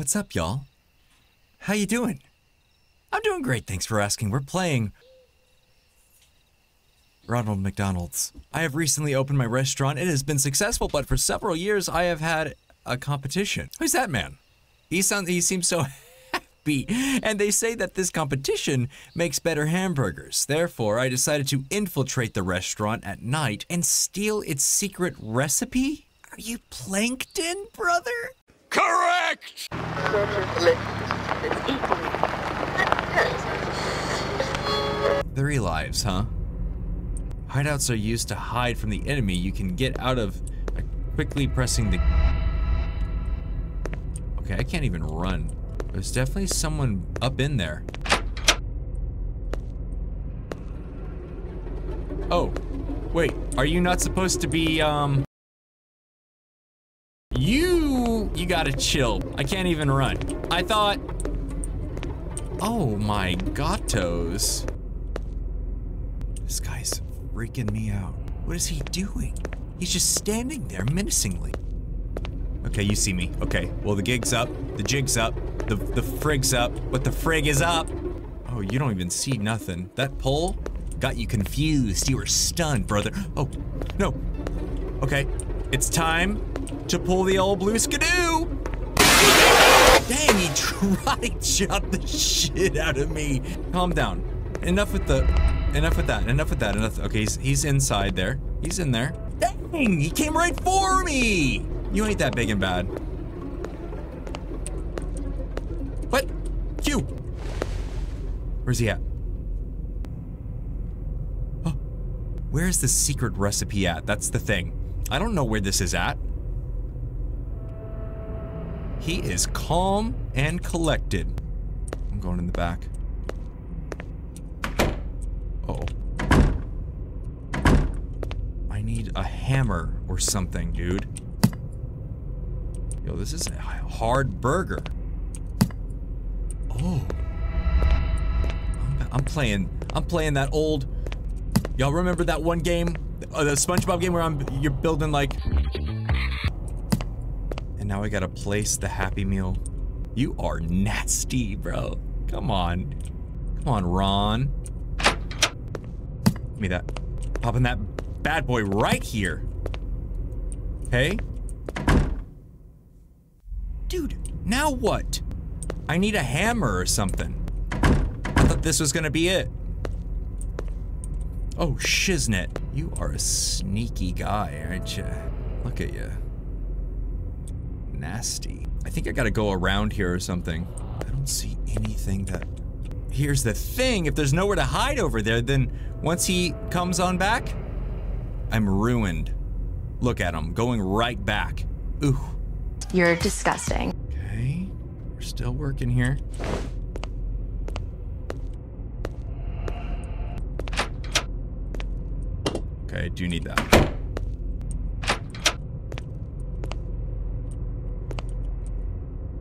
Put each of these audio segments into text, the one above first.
What's up, y'all? How you doing? I'm doing great, thanks for asking. We're playing Ronald McDonald's. I have recently opened my restaurant. It has been successful, but for several years I have had a competition. Who's that man? He sounds he seems so happy. And they say that this competition makes better hamburgers. Therefore, I decided to infiltrate the restaurant at night and steal its secret recipe? Are you plankton, brother? Correct! Three lives, huh? Hideouts are used to hide from the enemy. You can get out of by quickly pressing the... Okay, I can't even run. There's definitely someone up in there. Oh, wait, are you not supposed to be, um... You, gotta chill. I can't even run. I thought... Oh my gatos. This guy's freaking me out. What is he doing? He's just standing there menacingly. Okay, you see me. Okay, well the gig's up, the jig's up, the the frig's up, but the frig is up. Oh, you don't even see nothing. That pole got you confused. You were stunned, brother. Oh, no. Okay, it's time to pull the old blue skidoo. Dang, he tried to shot the shit out of me. Calm down. Enough with the, enough with that. Enough with that. Enough. Okay, he's, he's inside there. He's in there. Dang, he came right for me. You ain't that big and bad. What? Q. Where's he at? Oh, where's the secret recipe at? That's the thing. I don't know where this is at. He is calm and collected. I'm going in the back. Uh oh. I need a hammer or something, dude. Yo, this is a hard burger. Oh. I'm, I'm playing, I'm playing that old, y'all remember that one game? Uh, the SpongeBob game where I'm, you're building like, and now I gotta place the Happy Meal. You are nasty, bro. Come on. Come on, Ron. Give me that. Popping that bad boy right here. Okay? Dude, now what? I need a hammer or something. I thought this was gonna be it. Oh, shiznit. You are a sneaky guy, aren't you? Look at you. Nasty. I think I gotta go around here or something. I don't see anything that... Here's the thing, if there's nowhere to hide over there, then once he comes on back, I'm ruined. Look at him, going right back. Ooh. You're disgusting. Okay, we're still working here. I do need that.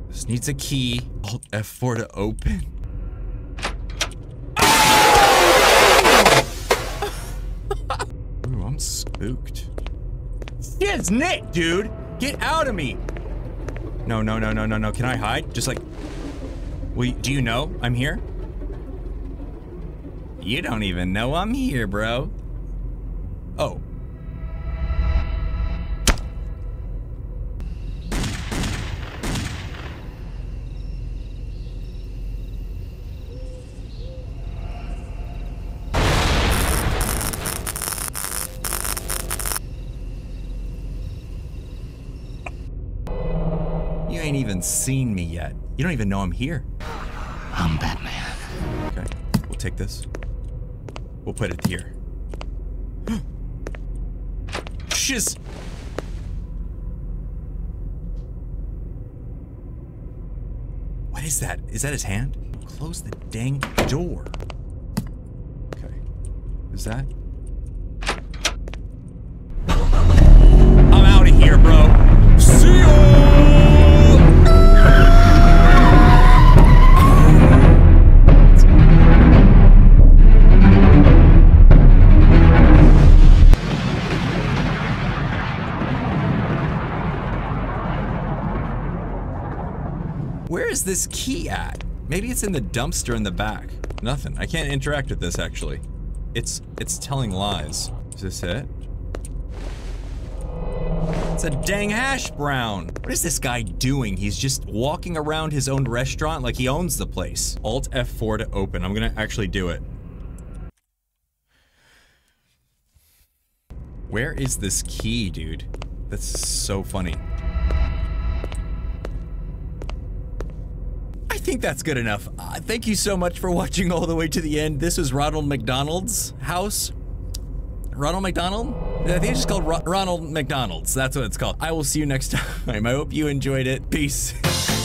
This needs a key. Alt F4 to open. Ooh, I'm spooked. It's Nick, dude! Get out of me! No, no, no, no, no, no. Can I hide? Just like... Well, do you know I'm here? You don't even know I'm here, bro. Oh. You ain't even seen me yet. You don't even know I'm here. I'm Batman. Okay, we'll take this. We'll put it here. Shiz! What is that? Is that his hand? Close the dang door. Okay. Is that? Is this key at? Maybe it's in the dumpster in the back. Nothing. I can't interact with this actually. It's it's telling lies. Is this it? It's a dang hash brown. What is this guy doing? He's just walking around his own restaurant like he owns the place. Alt F4 to open. I'm gonna actually do it. Where is this key, dude? That's so funny. Think that's good enough. Uh, thank you so much for watching all the way to the end. This was Ronald McDonald's house. Ronald McDonald? I think it's just called Ro Ronald McDonald's. That's what it's called. I will see you next time. I hope you enjoyed it. Peace.